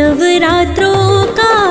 नवरात्रों का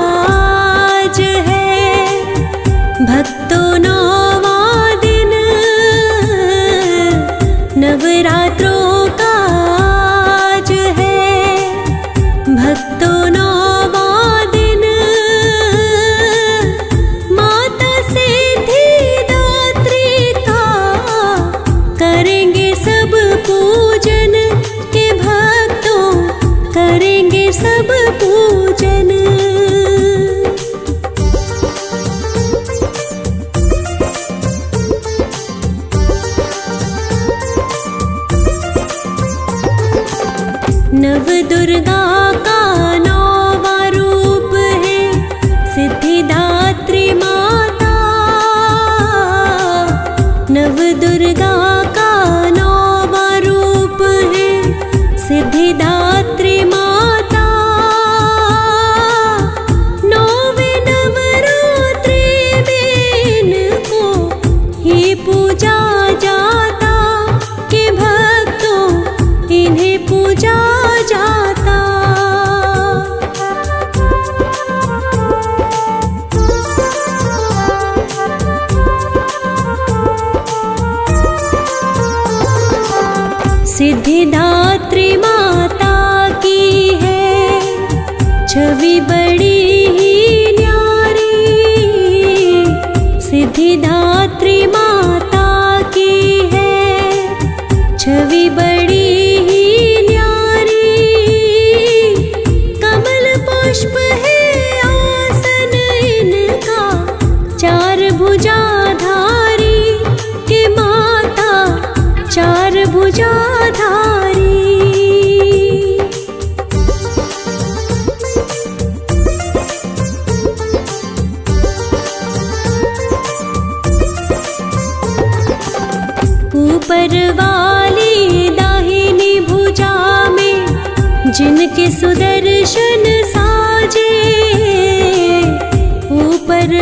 नव दुर्गा सिद्धिदात्री जिनके सुदर्शन साजे ऊपर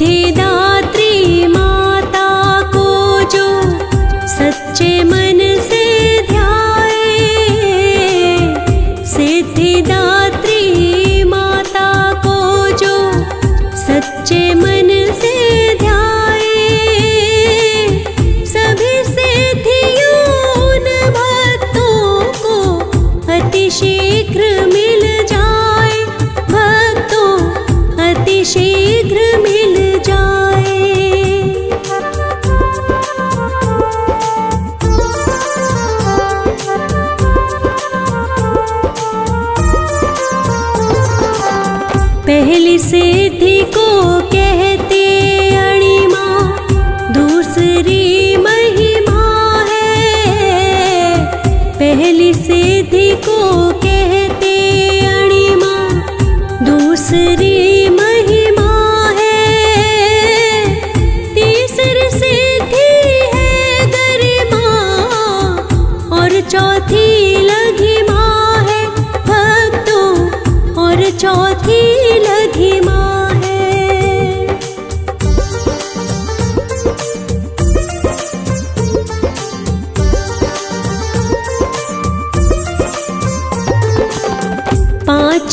दीदा sim.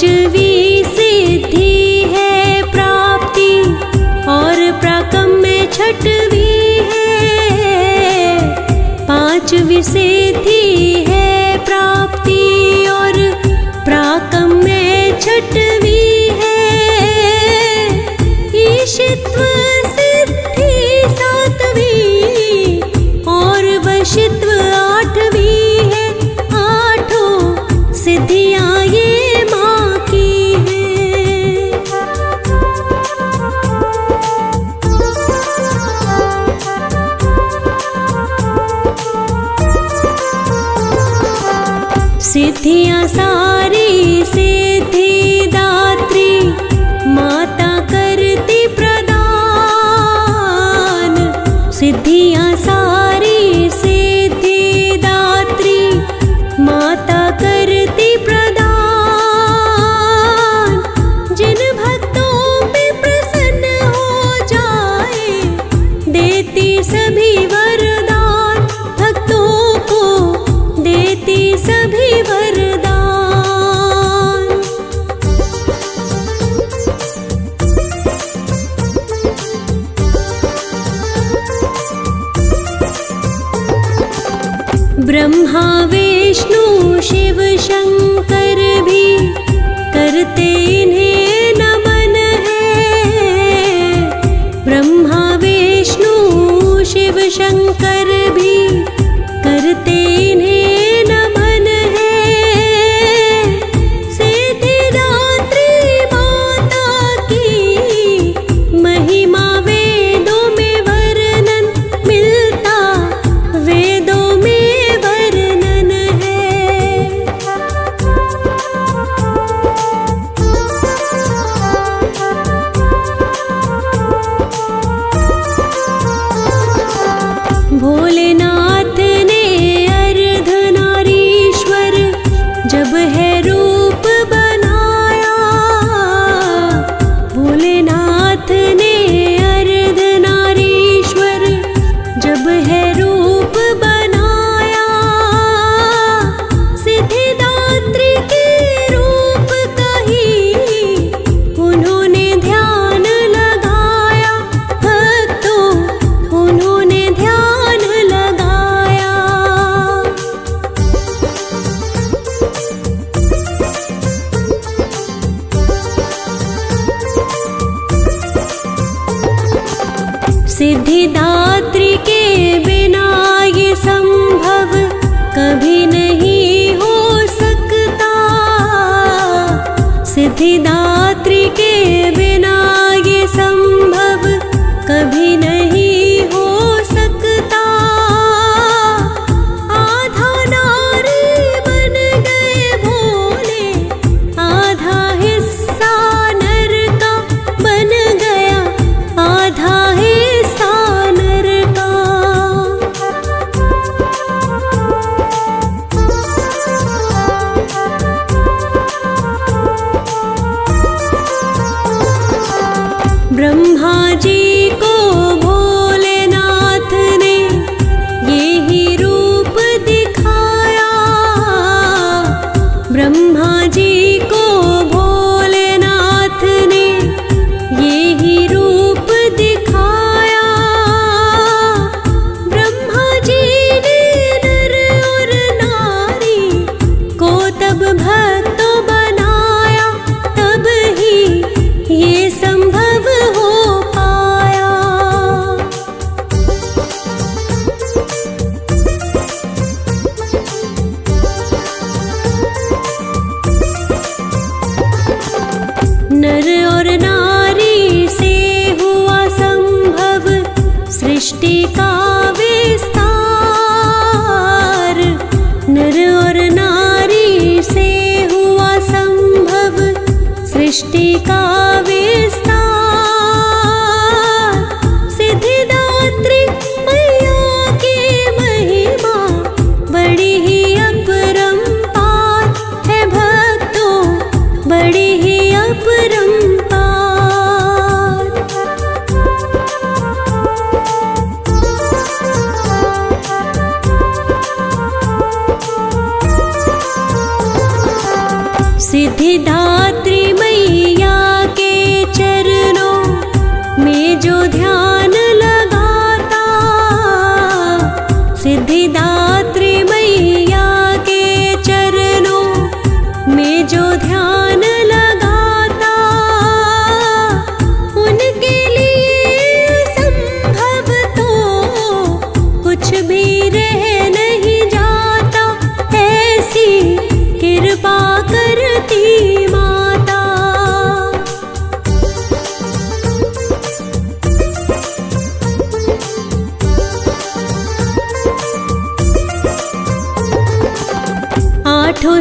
पांचवी सिद्धि है प्राप्ति और प्राकम में छठवी है। पांचवी सिद्धि सिद्धियाँ सारी से ब्रह्मा विष्णु शिव शङ्कर भी करते सिद्धिदात्री सृष्टि का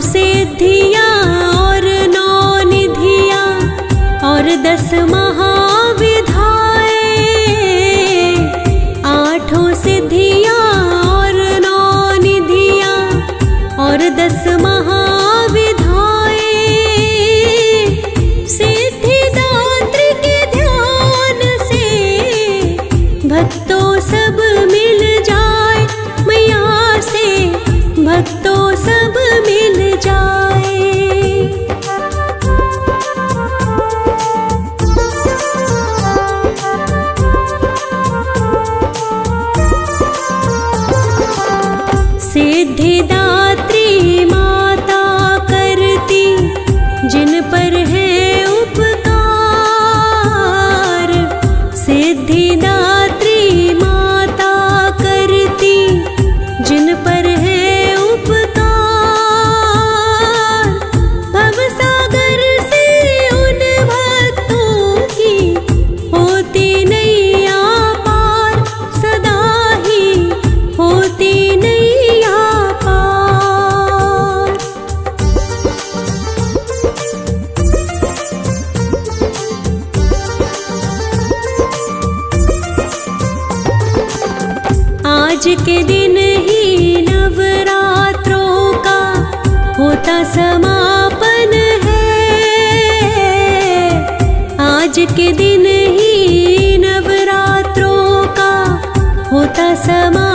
सिद्धियाँ और नौ निधियाँ और दस महा आज के दिन ही नवरात्रों का होता समापन है। आज के दिन ही नवरात्रों का होता समापन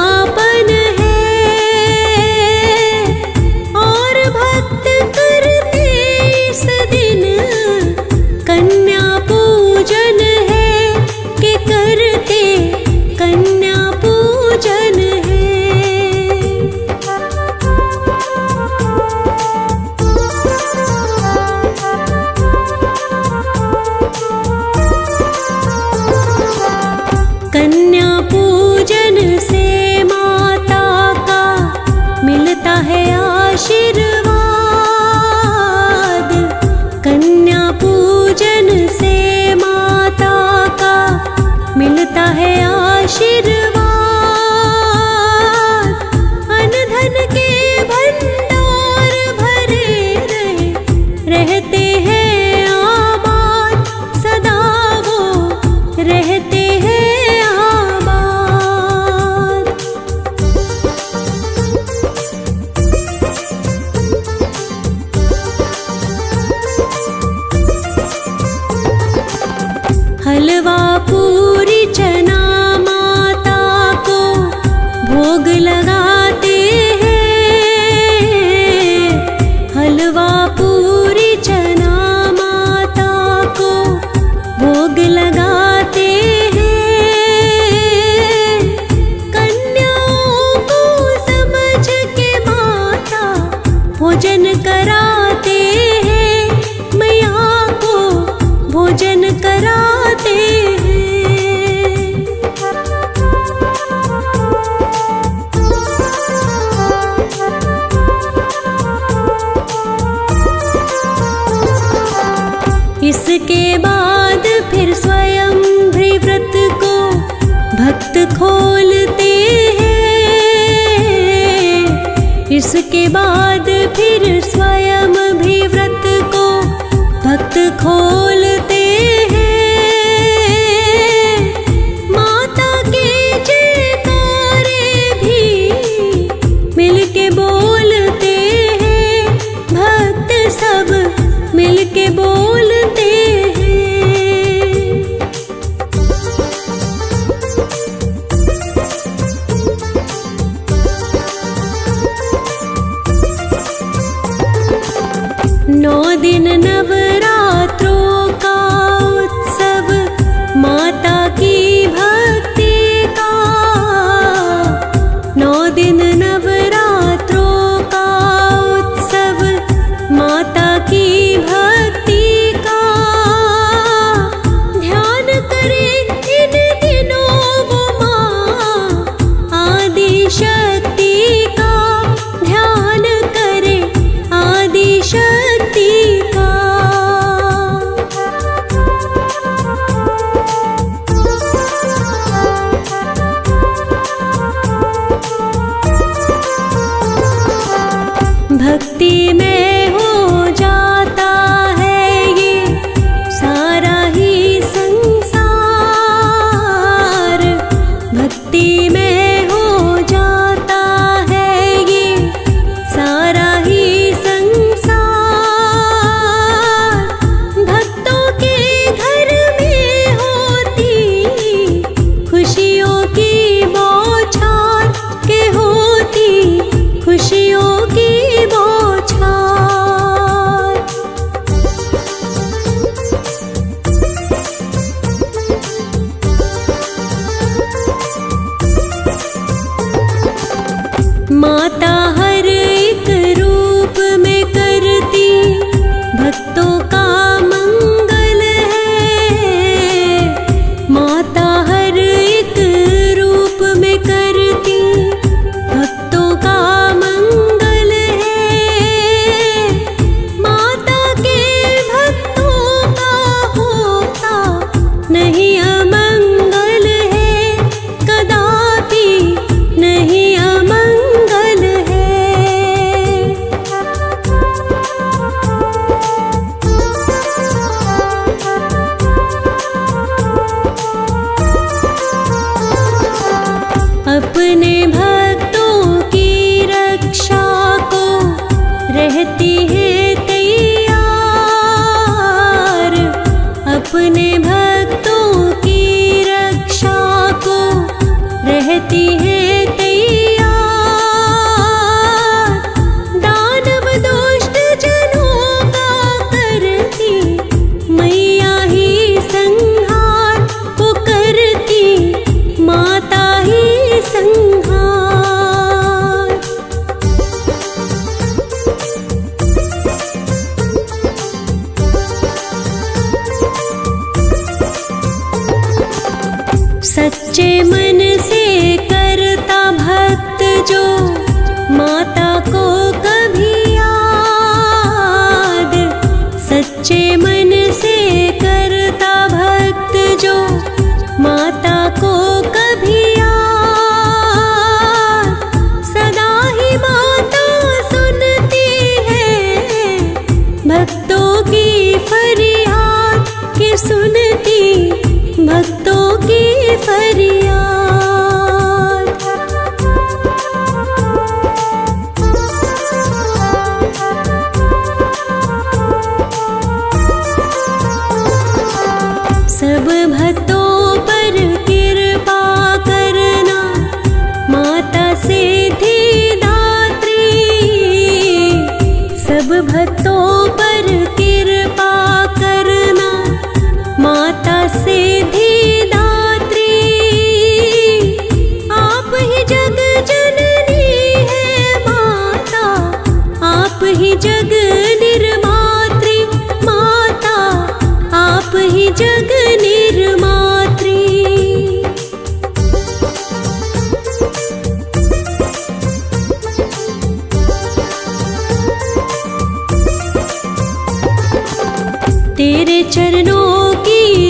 उसके बाद फिर स्वयं व्रत को भक्त खोलते हैं। इसके बाद फिर never सच्चे मन से करता भक्त जो माता को तेरे चरणों की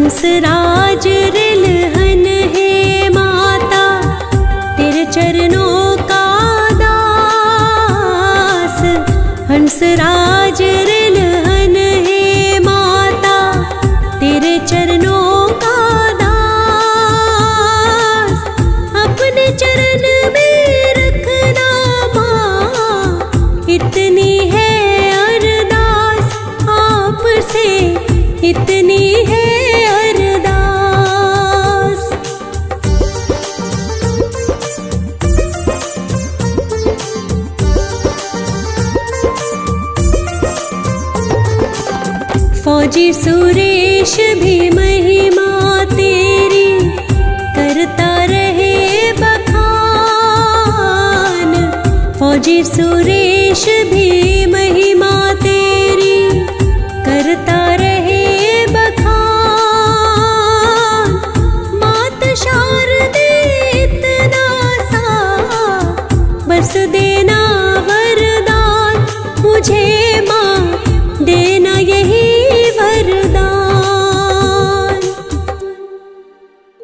हंसराज ंसराजुरल बाजी सुरेश भी महिमा तेरी करता रहे बखान। फौजी सुरेश भी